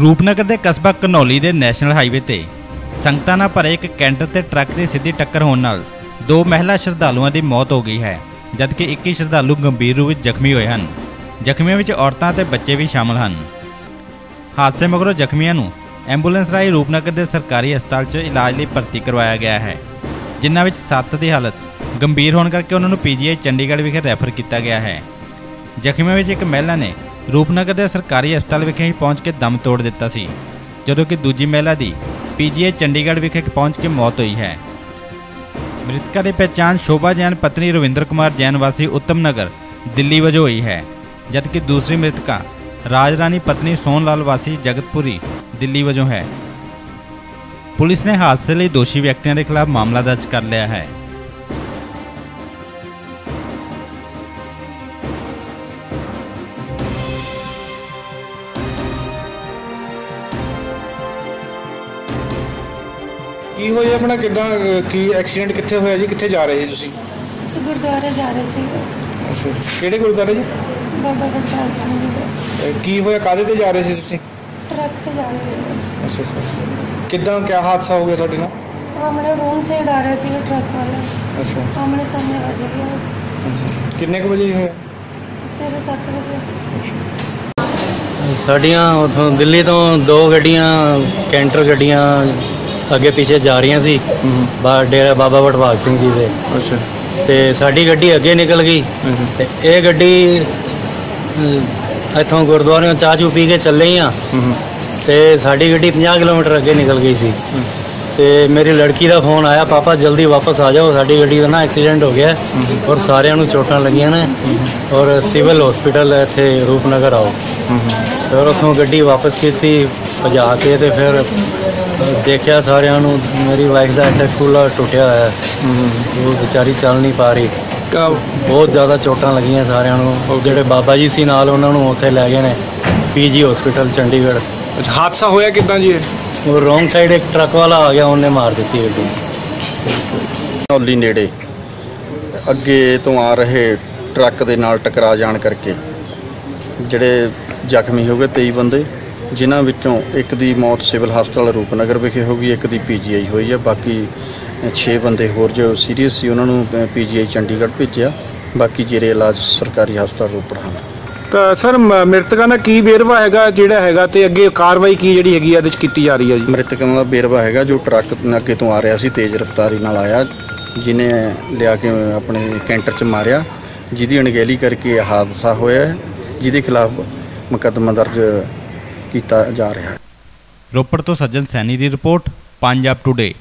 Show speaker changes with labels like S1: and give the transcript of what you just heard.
S1: ਰੂਪਨਗਰ ਦੇ ਕਸਬਾ ਕਨੌਲੀ ਦੇ ਨੈਸ਼ਨਲ ਹਾਈਵੇ ਤੇ ਸੰਗਤਾਂ ਨਾਲ ਭਰੇ ਇੱਕ ਕੈਂਟਰ ਤੇ ਟਰੱਕ ਦੀ ਸਿੱਧੀ ਟੱਕਰ ਹੋਣ ਨਾਲ ਦੋ ਮਹਿਲਾ ਸ਼ਰਧਾਲੂਆਂ ਦੀ ਮੌਤ ਹੋ ਗਈ ਹੈ, ਜਦਕਿ 21 ਸ਼ਰਧਾਲੂ ਗੰਭੀਰ ਰੂਪ ਵਿੱਚ ਜ਼ਖਮੀ ਹੋਏ ਹਨ। ਜ਼ਖਮੀਆਂ ਵਿੱਚ ਔਰਤਾਂ ਤੇ ਬੱਚੇ ਵੀ ਸ਼ਾਮਲ ਹਨ। ਹਾਦਸੇ ਮਗਰੋਂ ਜ਼ਖਮੀਆਂ ਨੂੰ ਐਂਬੂਲੈਂਸ ਰਾਹੀਂ ਰੂਪਨਗਰ ਦੇ ਸਰਕਾਰੀ ਹਸਪਤਾਲ 'ਚ ਇਲਾਜ ਲਈ ਭਰਤੀ ਕਰਵਾਇਆ ਗਿਆ ਹੈ, ਜਿਨ੍ਹਾਂ ਵਿੱਚ 7 ਦੀ ਹਾਲਤ ਗੰਭੀਰ ਹੋਣ ਕਰਕੇ ਉਹਨਾਂ ਨੂੰ ਪੀਜੀਆਈ ਚੰਡੀਗੜ੍ਹ ਵਿਖੇ ਰੈਫਰ ਕੀਤਾ ਗਿਆ ਹੈ। ਜ਼ਖਮੀਆਂ ਵਿੱਚ ਇੱਕ ਮਹਿਲਾ ਨੇ ਰੂਪਨਗਰ ਦੇ ਸਰਕਾਰੀ ਹਸਪਤਾਲ ਵਿਖੇ ਹੀ ਪਹੁੰਚ ਕੇ ਦਮ ਤੋੜ ਦਿੱਤਾ ਸੀ, ਜਦੋਂ ਕਿ ਦੂਜੀ ਮਹਿਲਾ ਦੀ ਪੀਜੀਆਈ ਚੰਡੀਗੜ੍ਹ ਵਿਖੇ ਪਹੁੰਚ ਕੇ ਮੌਤ ਹੋਈ ਹੈ। ਮ੍ਰਿਤਕਾ ਦੀ ਪਛਾਣ ਸ਼ੋਭਾ ਜੈਨ ਪਤਨੀ ਰਵਿੰਦਰ ਕੁਮਾਰ ਜੈਨ ਵਾਸੀ ਉੱਤਮ ਨਗਰ, ਦਿੱਲੀ ਵਜੋਂ ਹੋਈ ਹੈ, ਜਦਕਿ ਦੂਸਰੀ ਮ੍ਰਿਤਕਾ ਰਾਜ ਰਾਣੀ ਪਤਨੀ ਸੋਨ ਲਾਲ ਵਾਸੀ ਜਗਤਪੁਰੀ, ਦਿੱਲੀ ਵਜੋਂ ਹੈ। ਪੁਲਿਸ ਨੇ ਹਾਦਸੇ ਲਈ ਦੋਸ਼ੀ ਵਿਅਕਤੀਆਂ ਦੇ ਖਿਲਾਫ ਮਾਮਲਾ ਦਰਜ ਕਰ ਲਿਆ ਹੈ।
S2: ਕੀ ਹੋਇਆ ਆਪਣਾ? ਕਿਦਾਂ ਕੀ ਐਕਸੀਡੈਂਟ ਕਿੱਥੇ ਹੋਇਆ ਜੀ? ਕਿੱਥੇ ਜਾ ਰਹੇ ਸੀ ਤੁਸੀਂ?
S3: ਅਸੀਂ ਗੁਰਦੁਆਰੇ ਜਾ ਰਹੇ ਸੀ।
S2: ਅੱਛਾ। ਕਿਹੜੇ ਗੁਰਦੁਆਰੇ ਜੀ?
S3: ਬਾਬਾ ਗੁਰਦਾਸ ਸਿੰਘ ਜੀ ਦੇ।
S2: ਅਹ ਕੀ ਹੋਇਆ? ਕਾਹਦੇ ਤੇ ਜਾ ਰਹੇ ਸੀ ਤੁਸੀਂ?
S3: ਟਰੱਕ ਤੇ ਜਾ ਰਹੇ ਸੀ।
S2: ਅੱਛਾ ਅੱਛਾ ਕਿੱਦਾਂ ਕਿਆ ਹਾਦਸਾ ਹੋ ਗਿਆ ਤੁਹਾਡੇ ਨਾਲ?
S3: ਹਮਣੇ ਰੋਂਗ ਸਾਈਡ ਆ ਰਿਹਾ ਸੀ ਟਰੱਕ ਵਾਲਾ।
S2: ਅੱਛਾ।
S3: ਹਮਣੇ ਸਾਹਮਣੇ ਵੱਜ ਗਿਆ
S2: ਕਿੰਨੇ ਕੁ ਵਜੇ ਹੋਇਆ?
S3: ਸਵੇਰੇ 7 ਵਜੇ।
S4: ਸਾਡੀਆਂ ਉਥੋਂ ਦਿੱਲੀ ਤੋਂ ਦੋ ਗੱਡੀਆਂ ਕੈਂਟਰ ਗੱਡੀਆਂ ਅੱਗੇ ਪਿੱਛੇ ਜਾ ਰਹੀਆਂ ਸੀ। ਬਾ ਡੇਰਾ ਬਾਬਾ ਵਟਵਾਗ ਸਿੰਘ ਜੀ ਦੇ।
S2: ਅੱਛਾ।
S4: ਤੇ ਸਾਡੀ ਗੱਡੀ ਅੱਗੇ ਨਿਕਲ ਗਈ। ਤੇ ਇਹ ਗੱਡੀ ਇੱਥੋਂ ਗੁਰਦੁਆਰਿਓਂ ਚਾਹ ਚੂ ਪੀ ਕੇ ਚੱਲੇ ਆ। ਤੇ ਸਾਡੀ ਗੱਡੀ 50 ਕਿਲੋਮੀਟਰ ਅੱਗੇ ਨਿਕਲ ਗਈ ਸੀ। ਤੇ ਮੇਰੀ ਲੜਕੀ ਦਾ ਫੋਨ ਆਇਆ ਪਾਪਾ ਜਲਦੀ ਵਾਪਸ ਆ ਜਾਓ ਸਾਡੀ ਗੱਡੀ ਦਾ ਨਾ ਐਕਸੀਡੈਂਟ ਹੋ ਗਿਆ ਔਰ ਸਾਰਿਆਂ ਨੂੰ ਚੋਟਾਂ ਲੱਗੀਆਂ ਨੇ ਔਰ ਸਿਵਲ ਹਸਪੀਟਲ ਇੱਥੇ ਰੂਪਨਗਰ ਆਓ। ਫਿਰ ਉੱਥੋਂ ਗੱਡੀ ਵਾਪਸ ਕੀਤੀ ਭਜਾ ਕੇ ਤੇ ਫਿਰ ਦੇਖਿਆ ਸਾਰਿਆਂ ਨੂੰ ਮੇਰੀ ਵਾਈਫ ਦਾ ਅਟੈਕ ਖੁੱਲਾ ਟੁੱਟਿਆ ਹੋਇਆ। ਹੈ। ਉਹ ਵਿਚਾਰੀ ਚੱਲ ਨਹੀਂ ਪਾ ਰਹੀ। ਬਹੁਤ ਜ਼ਿਆਦਾ ਚੋਟਾਂ ਲੱਗੀਆਂ ਸਾਰਿਆਂ ਨੂੰ। ਉਹ ਜਿਹੜੇ ਬਾਬਾ ਜੀ ਸੀ ਨਾਲ ਉਹਨਾਂ ਨੂੰ ਉੱਥੇ ਲੈ ਗਏ ਨੇ ਪੀਜੀ ਹਸਪੀਟਲ ਚੰਡੀਗੜ੍ਹ।
S2: ਅੱਛਾ ਹਾਦਸਾ ਹੋਇਆ ਕਿਦਾਂ ਜੀ ਇਹ?
S4: ਉਹ ਰੋਂਗ ਸਾਈਡ ਇੱਕ ਟਰੱਕ ਵਾਲਾ ਆ ਗਿਆ ਉਹਨੇ ਮਾਰ ਦਿੱਤੀ ਗੱਡੀ।
S5: ਨੌਲੀ ਨੇੜੇ। ਅੱਗੇ ਤੋਂ ਆ ਰਹੇ ਟਰੱਕ ਦੇ ਨਾਲ ਟਕਰਾ ਜਾਣ ਕਰਕੇ ਜਿਹੜੇ ਜ਼ਖਮੀ ਹੋ ਗਏ 23 ਬੰਦੇ। ਜਿਨ੍ਹਾਂ ਵਿੱਚੋਂ ਇੱਕ ਦੀ ਮੌਤ ਸਿਵਲ ਹਸਪਤਾਲ ਰੂਪਨਗਰ ਵਿਖੇ ਹੋ ਗਈ ਇੱਕ ਦੀ ਪੀਜੀਆਈ ਹੋਈ ਹੈ ਬਾਕੀ 6 ਬੰਦੇ ਹੋਰ ਜੋ ਸੀਰੀਅਸ ਸੀ ਉਹਨਾਂ ਨੂੰ ਪੀਜੀਆਈ ਚੰਡੀਗੜ੍ਹ ਭੇਜਿਆ। ਬਾਕੀ ਜਿਹੜੇ ਇਲਾਜ ਸਰਕਾਰੀ ਹਸਪਤਾਲ ਰੋਪੜ ਹਨ।
S2: ਤਾਂ ਸਰ ਮ੍ਰਿਤਕਾਂ ਦਾ ਕੀ ਵੇਰਵਾ ਹੈਗਾ ਜਿਹੜਾ ਹੈਗਾ ਤੇ ਅੱਗੇ ਕਾਰਵਾਈ ਕੀ ਜਿਹੜੀ ਹੈਗੀ ਆ ਇਹਦੇ ਵਿੱਚ ਕੀਤੀ ਜਾ ਰਹੀ ਹੈ ਜੀ?
S5: ਮ੍ਰਿਤਕਾਂ ਦਾ ਬੇਰਵਾ ਹੈਗਾ ਜੋ ਟਰੱਕ ਅੱਗੇ ਤੋਂ ਆ ਰਿਹਾ ਸੀ ਤੇਜ਼ ਰਫ਼ਤਾਰੀ ਨਾਲ ਆਇਆ ਜਿਨੇ ਲਿਆ ਕੇ ਆਪਣੇ ਕੈਂਟਰ 'ਚ ਮਾਰਿਆ ਜਿਹਦੀ ਅਣਗਹਿਲੀ ਕਰਕੇ ਇਹ ਹਾਦਸਾ ਹੋਇਆ ਹੈ ਜਿਹਦੇ ਖਿਲਾਫ ਮੁਕੱਦਮਾ ਦਰਜ ਕੀਤਾ ਜਾ ਰਿਹਾ ਹੈ।
S1: ਰੋਪੜ ਤੋਂ ਸੱਜਣ ਸੈਣੀ ਦੀ ਰਿਪੋਰਟ ਪੰਜਾਬ ਟੁਡੇ